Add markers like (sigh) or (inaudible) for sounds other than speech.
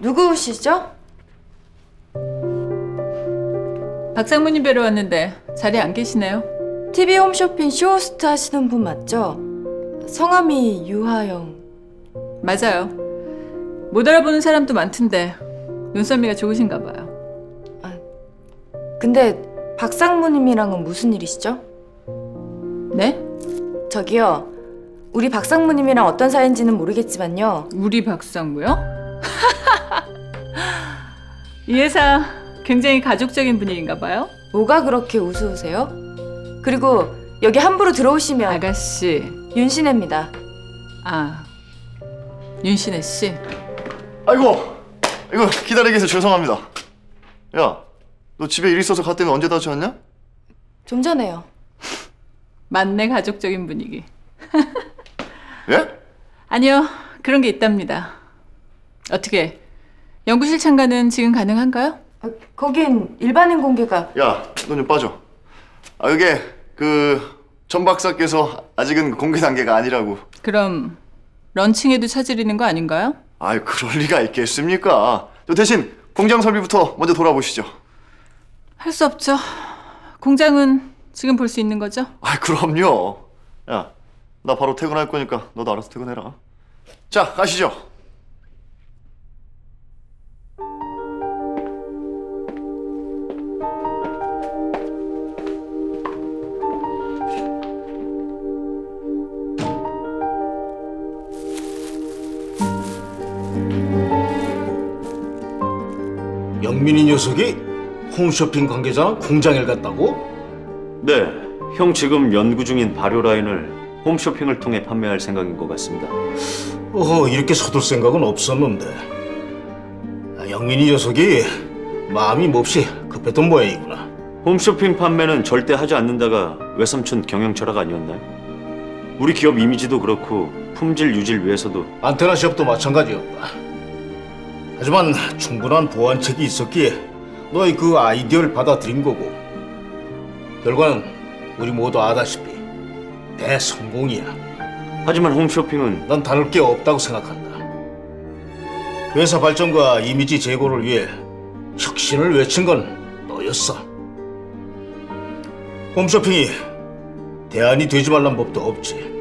누구시죠? 박상무님 뵈러 왔는데 자리에 안 계시네요. TV 홈쇼핑 쇼호스트 하시는 분 맞죠? 성함이 유하영. 맞아요. 못 알아보는 사람도 많던데 눈썰미가 좋으신가 봐요. 근데 박상무님이랑은 무슨 일이시죠? 네? 저기요. 우리 박상무님이랑 어떤 사이인지는 모르겠지만요. 우리 박상무요? (laughs) 이 회사 굉장히 가족적인 분위기인가 봐요. 뭐가 그렇게 우스우세요? 그리고 여기 함부로 들어오시면 아가씨, 윤신혜입니다. 아 윤신혜 씨. 아이고 이거 기다리게 해서 죄송합니다 야 너 집에 일 있어서 갔더니 언제 다시 왔냐? 좀 전에요. 맞네 가족적인 분위기. (laughs) 예? 아니요 그런 게 있답니다. 어떻게 연구실 참가는 지금 가능한가요? 아, 거긴 일반인 공개가 야너좀 빠져 아 이게 그 전 박사께서 아직은 공개 단계가 아니라고 그럼 런칭에도 차질리는 거 아닌가요? 아이 그럴 리가 있겠습니까 저 대신 공장 설비부터 먼저 돌아보시죠 할 수 없죠. 공장은 지금 볼 수 있는 거죠? 아이 그럼요 야 나 바로 퇴근할 거니까 너도 알아서 퇴근해라 자 가시죠 영민이 녀석이 홈쇼핑 관계자랑 공장에 갔다고? 네, 형 지금 연구 중인 발효 라인을 홈쇼핑을 통해 판매할 생각인 것 같습니다. 어 이렇게 서둘 생각은 없었는데 아, 영민이 녀석이 마음이 몹시 급했던 모양이구나 홈쇼핑 판매는 절대 하지 않는다가 외삼촌 경영 철학 아니었나요? 우리 기업 이미지도 그렇고 품질 유지를 위해서도 안테나 시업도 마찬가지였다 하지만 충분한 보완책이 있었기에 너의 그 아이디어를 받아들인 거고 결과는 우리 모두 아다시피 대성공이야 하지만 홈쇼핑은 난 다를 게 없다고 생각한다. 회사 발전과 이미지 제고를 위해 혁신을 외친 건 너였어. 홈쇼핑이 대안이 되지 말란 법도 없지.